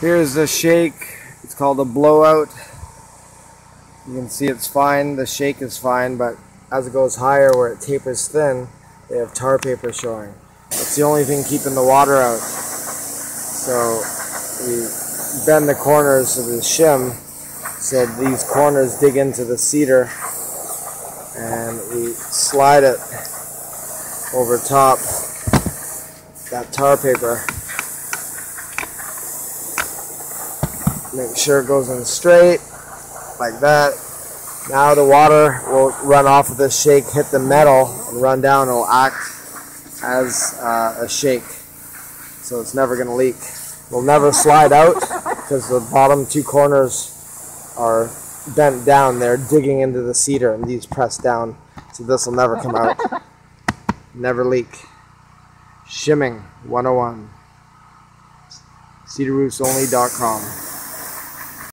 Here's the shake. It's called a blowout. You can see it's fine. The shake is fine, but as it goes higher where it tapers thin, they have tar paper showing. It's the only thing keeping the water out. So we bend the corners of the shim so these corners dig into the cedar and we slide it over top that tar paper Make sure it goes in straight, like that. Now the water will run off of the shake, hit the metal, and run down. It'll act as uh, a shake. So it's never going to leak. Will never slide out because the bottom two corners are bent down. They're digging into the cedar and these press down. So this will never come out. never leak. Shimming 101. CedarRoofsOnly.com.